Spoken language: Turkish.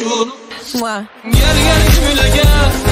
Moi. Gel gel şöyle gel.